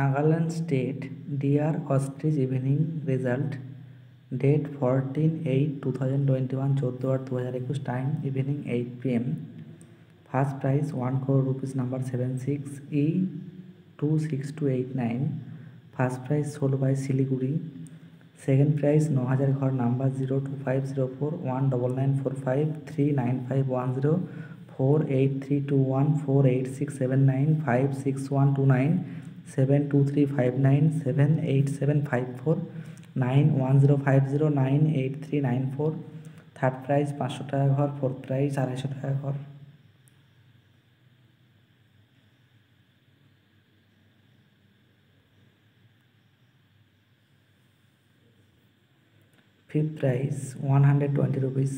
Nagaland state dear ostrich evening result date fourteen eight two thousand twenty one চোদ্দো আট দু হাজার একুশ time evening eight P M first prize one crore rupees number seven six E two six two eight nine first prize ষোলো by Siliguri second prize ন হাজার ঘর number zero two five zero four one double nine four five three nine five one zero four eight three two one four eight six seven nine five six one two nine seven two three five nine seven eight seven five four nine one zero five zero nine eight three nine four third prize পাঁচশো টাকা ঘর fourth prize আড়াইশো টাকা ঘর one hundred twenty rupees